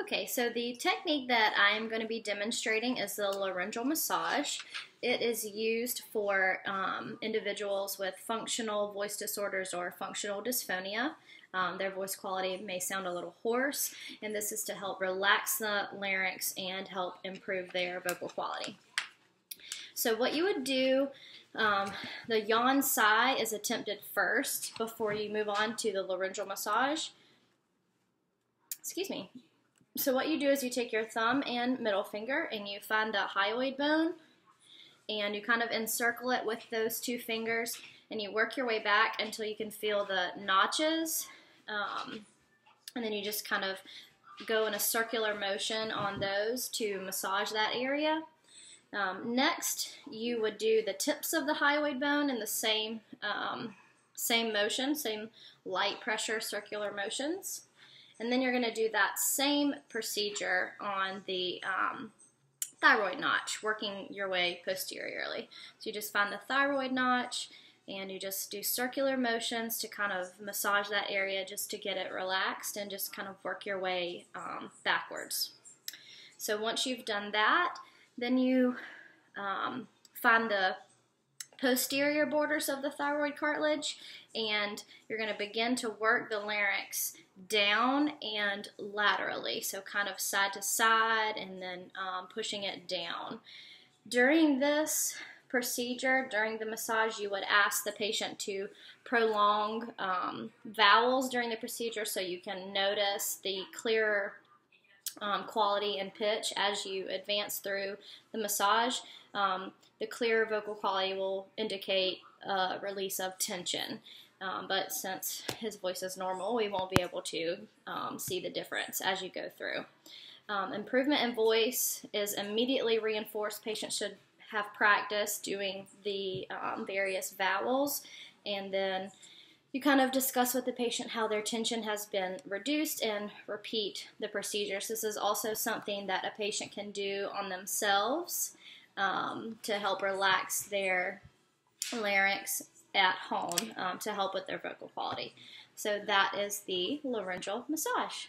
Okay, so the technique that I'm going to be demonstrating is the laryngeal massage. It is used for um, individuals with functional voice disorders or functional dysphonia. Um, their voice quality may sound a little hoarse, and this is to help relax the larynx and help improve their vocal quality. So, what you would do, um, the yawn sigh is attempted first before you move on to the laryngeal massage. Excuse me. So what you do is you take your thumb and middle finger and you find the hyoid bone and you kind of encircle it with those two fingers and you work your way back until you can feel the notches um, and then you just kind of go in a circular motion on those to massage that area. Um, next, you would do the tips of the hyoid bone in the same um, same motion, same light pressure circular motions. And then you're going to do that same procedure on the um, thyroid notch, working your way posteriorly. So you just find the thyroid notch and you just do circular motions to kind of massage that area just to get it relaxed and just kind of work your way um, backwards. So once you've done that, then you um, find the posterior borders of the thyroid cartilage and you're going to begin to work the larynx down and laterally, so kind of side to side and then um, pushing it down. During this procedure, during the massage, you would ask the patient to prolong um, vowels during the procedure so you can notice the clearer um, quality and pitch as you advance through the massage. Um, the clearer vocal quality will indicate a release of tension. Um, but since his voice is normal, we won't be able to um, see the difference as you go through. Um, improvement in voice is immediately reinforced. Patients should have practice doing the um, various vowels, and then you kind of discuss with the patient how their tension has been reduced and repeat the procedures. This is also something that a patient can do on themselves um, to help relax their larynx at home um, to help with their vocal quality. So that is the laryngeal massage.